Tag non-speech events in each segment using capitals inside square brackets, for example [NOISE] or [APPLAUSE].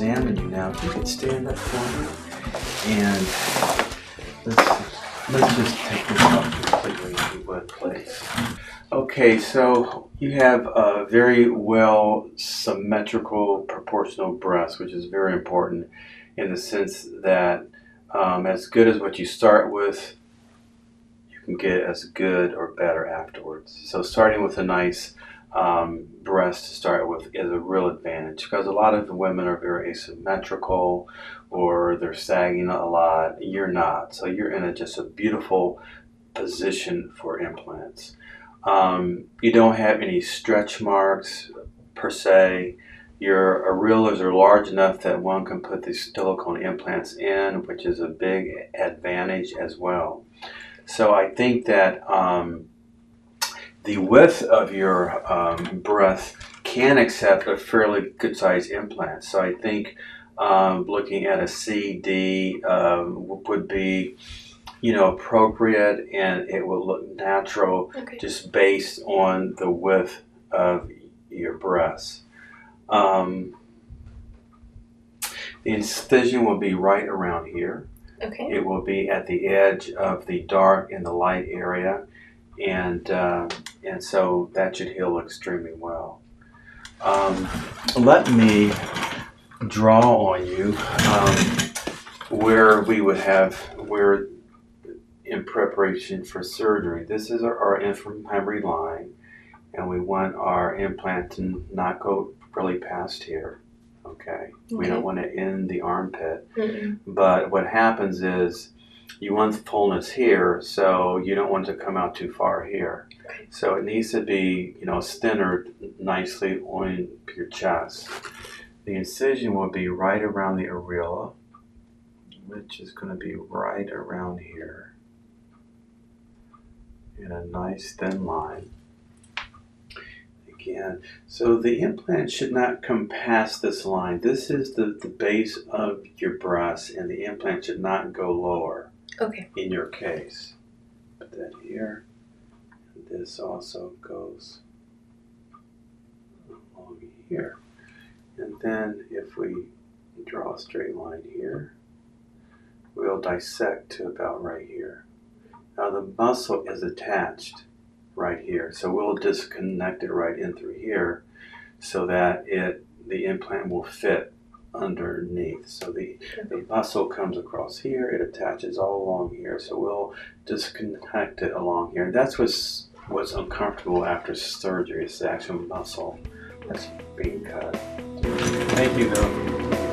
examine you now. If you could stand up for me. And let's, let's just take this off completely if you would, please. Okay, so you have a very well symmetrical proportional breast, which is very important in the sense that um, as good as what you start with, you can get as good or better afterwards. So starting with a nice um, breast to start with is a real advantage because a lot of the women are very asymmetrical or they're sagging a lot. You're not. So you're in a, just a beautiful position for implants. Um, you don't have any stretch marks per se. Your areolas are large enough that one can put these silicone implants in, which is a big advantage as well. So I think that um, the width of your um, breath can accept a fairly good sized implant. So I think um, looking at a CD um, would be, you know, appropriate and it will look natural Okay. just based on the width of your breasts. Um, the incision will be right around here. Okay. It will be at the edge of the dark and the light area, and uh, and so that should heal extremely well. Um, let me draw on you um, where we would have where in preparation for surgery. This is our, our inframammary line, and we want our implant to not go really past here. Okay, we don't want to end the armpit. Mm-mm. But what happens is you want fullness here, so you don't want to come out too far here. Okay. So it needs to be, you know, centered nicely on your chest. The incision will be right around the areola, which is going to be right around here in a nice thin line. Again, so the implant should not come past this line. This is the, the base of your breast, and the implant should not go lower Okay. in your case. Put that here. This also goes along here. And then if we draw a straight line here, we'll dissect to about right here. Now the muscle is attached right here, so we'll disconnect it right in through here so that it the implant will fit underneath. So the, the muscle comes across here, it attaches all along here, so we'll disconnect it along here. And That's what's what's uncomfortable after surgery, it's the actual muscle that's being cut. Thank you though.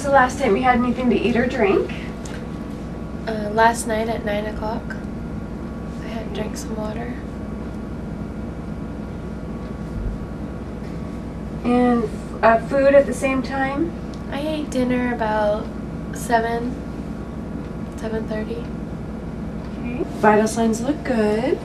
Was the last time you had anything to eat or drink? Uh, last night at nine o'clock, I had drank some water. And uh, food at the same time? I ate dinner about seven, seven thirty. Okay. Vital signs look good.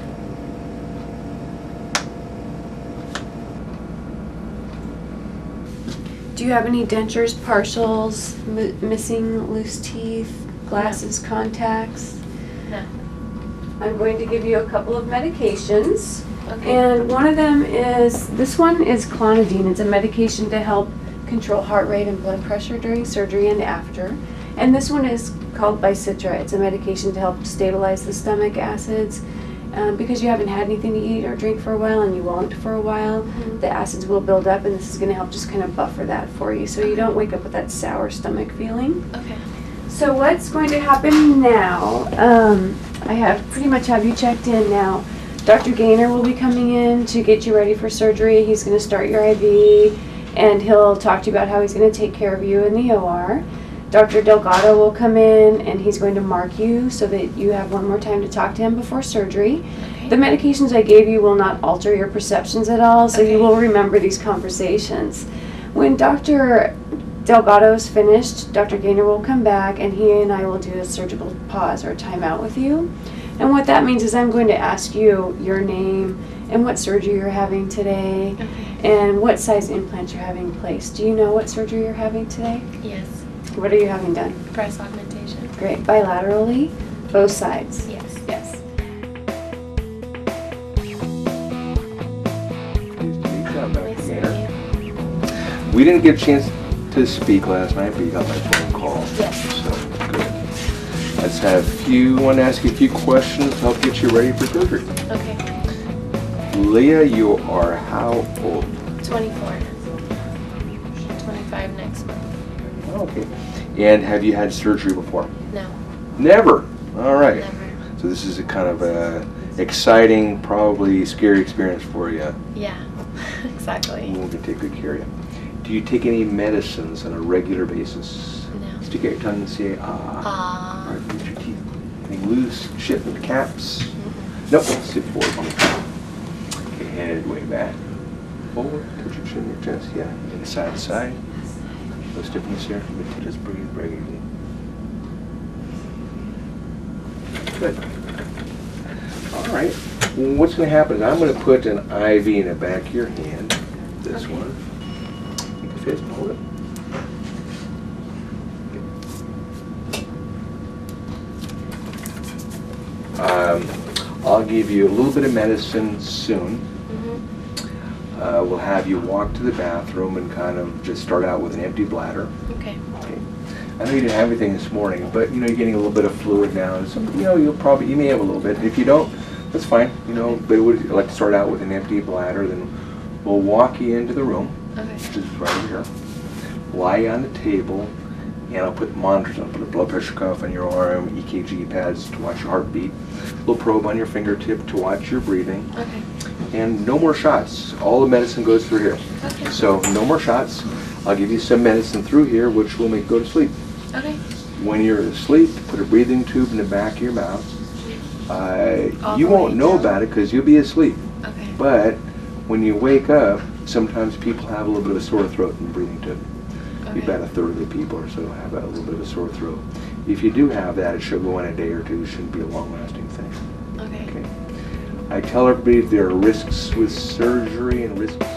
Do you have any dentures, partials, m- missing loose teeth, glasses, contacts? No. I'm going to give you a couple of medications. Okay. And one of them is this one is clonidine. It's a medication to help control heart rate and blood pressure during surgery and after. And this one is called Bicitra. It's a medication to help stabilize the stomach acids. Um, because you haven't had anything to eat or drink for a while and you won't for a while, Mhm. the acids will build up and this is going to help just kind of buffer that for you so you don't wake up with that sour stomach feeling. Okay. So what's going to happen now? Um, I have pretty much have you checked in now. Dr. Gaynor will be coming in to get you ready for surgery. He's going to start your IV and he'll talk to you about how he's going to take care of you in the OR. Dr. Delgado will come in and he's going to mark you so that you have one more time to talk to him before surgery. Okay. The medications I gave you will not alter your perceptions at all, so Okay. you will remember these conversations. When Dr. Delgado is finished, Dr. Gaynor will come back and he and I will do a surgical pause or timeout with you. And what that means is I'm going to ask you your name and what surgery you're having today Okay. and what size implant you're having placed. Do you know what surgery you're having today? Yes. What are you having done? Breast augmentation. Great. Bilaterally? Both sides? Yes. Yes. Pleased to meet you. I'm Dr. Nice to Gaynor. meet you. We didn't get a chance to speak last night, but you got my phone call. Yes. So, good. Let's have a few, want to ask you a few questions to help get you ready for surgery. Okay. Leah, you are how old? 24. 25 next month. Oh, okay. And have you had surgery before? No. Never. All right. Never. So this is a kind of a exciting, probably scary experience for you. Yeah. [LAUGHS] exactly. We'll take good care of you. Do you take any medicines on a regular basis? No. Stick out your tongue and say ah. Ah. Right, put your teeth. Anything loose? Shit with the caps? Mhm. Nope. Sit forward. Okay, head way back. Forward. Put your chin in your chest. Yeah. And side to side. No stiffness here. But just breathe regularly. Good. All right. What's going to happen is I'm going to put an IV in the back of your hand. This Okay. one. You can fist hold it. Um, I'll give you a little bit of medicine soon. Uh, we'll have you walk to the bathroom and kind of just start out with an empty bladder. Okay. Okay. I know you didn't have anything this morning, but you know you're getting a little bit of fluid now. So, you know you'll probably you may have a little bit. If you don't, that's fine. You know, but would like to start out with an empty bladder. Then we'll walk you into the room, Okay. which is right over here. Lie on the table, and I'll put monitors. I'll put a blood pressure cuff on your arm, EKG pads to watch your heartbeat, little probe on your fingertip to watch your breathing, Okay. And no more shots. All the medicine goes through here. Okay. So no more shots. I'll give you some medicine through here, which will make you go to sleep. Okay. When you're asleep, put a breathing tube in the back of your mouth. Uh, you won't know down? about it because you'll be asleep. Okay. But when you wake up, sometimes people have a little bit of a sore throat in the breathing tube. Okay. About a third of the people or so have a little bit of a sore throat. If you do have that, it should go in a day or two. It shouldn't be a long-lasting thing. Okay. I tell everybody there are risks with surgery and risks